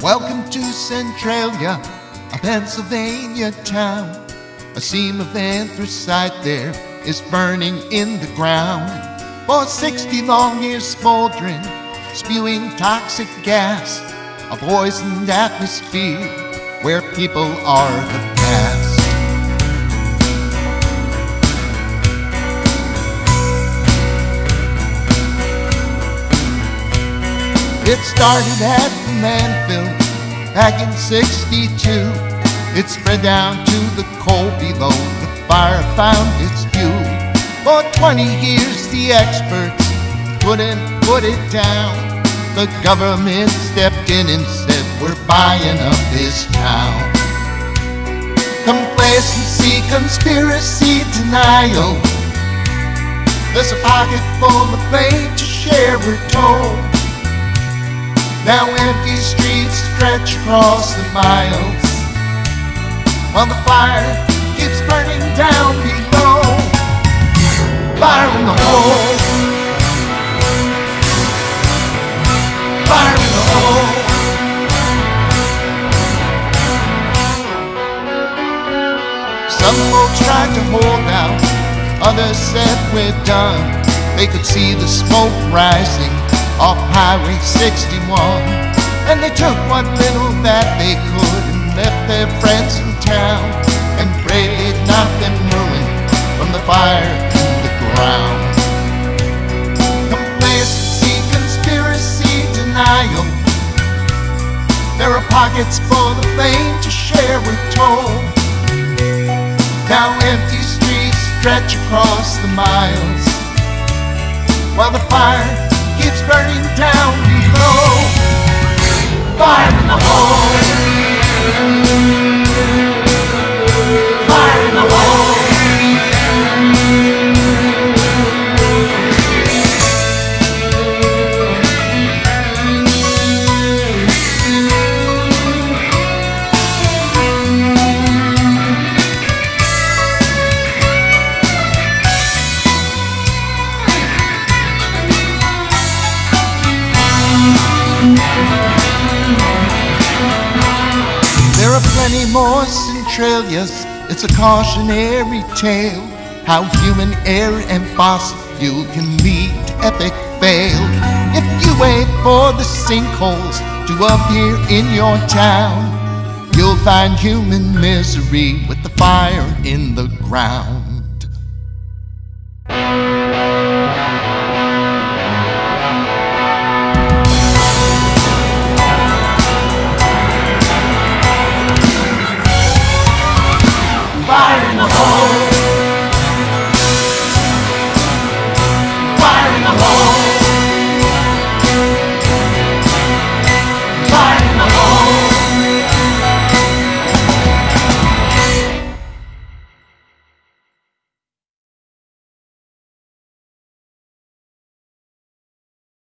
to Centralia, a Pennsylvania town. A seam of anthracite there is burning in the ground. For 60 long years smoldering, spewing toxic gas, a poisoned atmosphere where people are the past. It started at the landfill back in 62. It spread down to the coal below. The fire found its fuel. For 20 years, the experts couldn't put it down. The government stepped in and said, We're buying up this town. Complacency, conspiracy, denial. There's a pocket full of fame to share, we're told. Now empty streets stretch across the miles While the fire keeps burning down below. Fire in the hole. Fire in the hole. Some folks tried to hold out Others said we're done. They could see the smoke rising off Highway 61. And they took what little that they could and left their friends in town and prayed they'd not been ruined from the fire in the ground. Complacency, conspiracy, denial. There are pockets full of fame to share, we're told. Now empty streets stretch across the miles while the fire keeps burning down There are plenty more centralias. It's a cautionary tale how human error and fossil fuel can lead to epic fail. If you wait for the sinkholes to appear in your town, you'll find human misery with the fire in the ground.